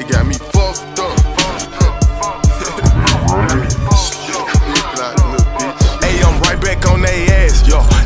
It got me fucked up. Hey, I'm right back on they ass, yo.